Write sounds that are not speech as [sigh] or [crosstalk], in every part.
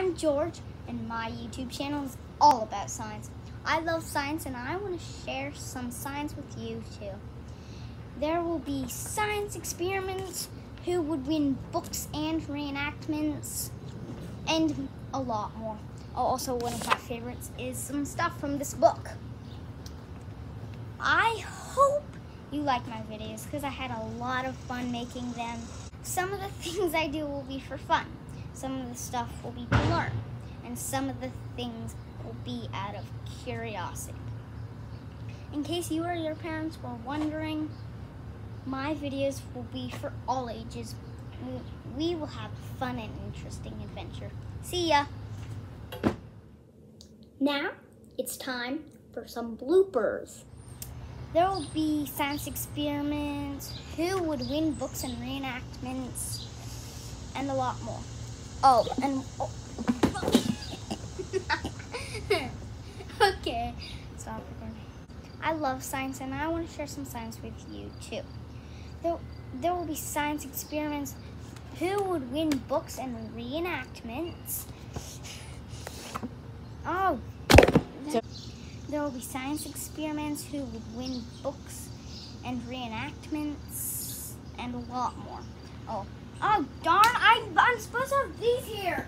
I'm George, and my YouTube channel is all about science. I love science, and I want to share some science with you too. There will be science experiments, who would win books and reenactments, and a lot more. Also, one of my favorites is some stuff from this book. I hope you like my videos because I had a lot of fun making them. Some of the [laughs] things I do will be for fun. Some of the stuff will be to learn. And some of the things will be out of curiosity. In case you or your parents were wondering, my videos will be for all ages. We will have fun and interesting adventure. See ya! Now, it's time for some bloopers. There will be science experiments, who would win books and reenactments, and a lot more. Oh, and oh. [laughs] okay, stop recording. I love science, and I want to share some science with you too. There, there will be science experiments, who would win books and reenactments. Oh, there will be science experiments who would win books and reenactments and a lot more. Oh, oh darn, I, I'm supposed to have these here.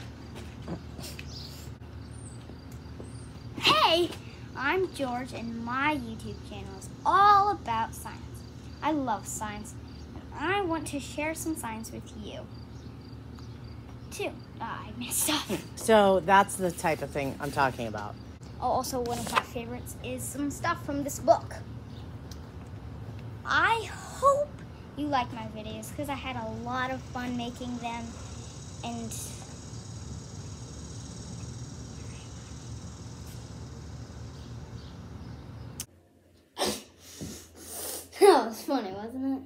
Hey, I'm George and my YouTube channel is all about science. I love science and I want to share some science with you. Too. Ah, I messed up. [laughs] So that's the type of thing I'm talking about. Also, one of my favorites is some stuff from this book. I hope you like my videos because I had a lot of fun making them and [laughs] that was funny, wasn't it?